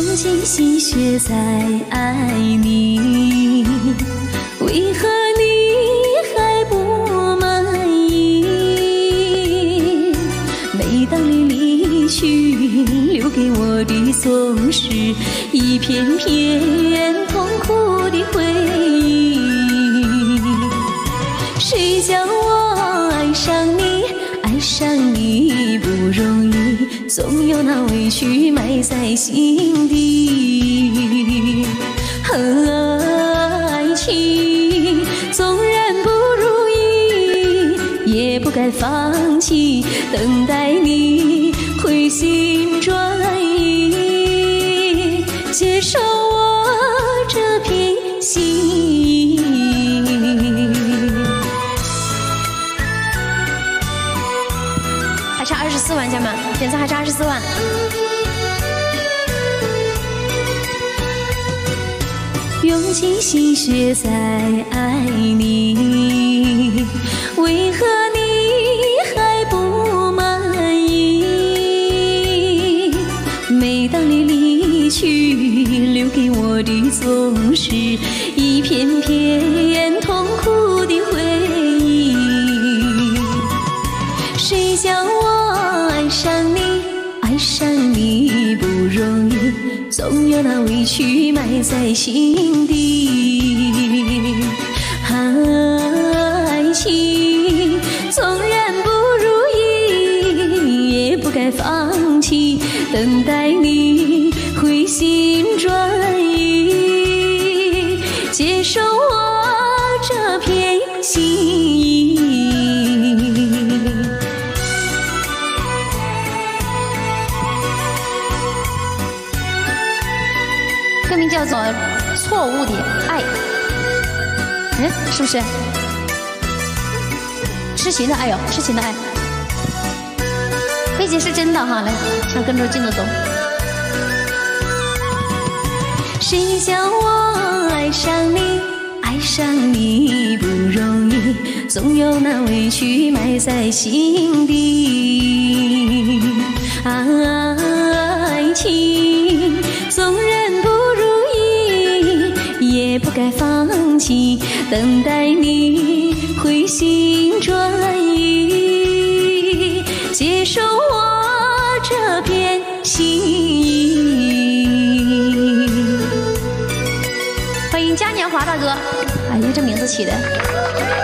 用尽心血在爱你，为何你还不满意？每当你离去，留给我的总是一片片总有那委屈埋在心底。爱情纵然不如意，也不该放弃，等待你回心转意，接受我十四万，家人们，点赞还差二十四万。用尽心血在爱你，为何你还不满意？每当你离去，留给我的总是一片片爱上你不容易，总有那委屈埋在心底。爱情纵然不如意，也不该放弃，等待你回心转意，接受我这片心叫做《错误的爱》，嗯，是不是？痴情的爱哟，痴情的爱。菲姐是真的哈，来，想跟着镜头走。谁叫我爱上你，爱上你不容易，总有那委屈埋在心底。放弃，等待你回心转意，接受我这片心意。欢迎嘉年华大哥，哎呀，这名字起的，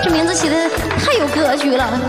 这名字起的太有格局了。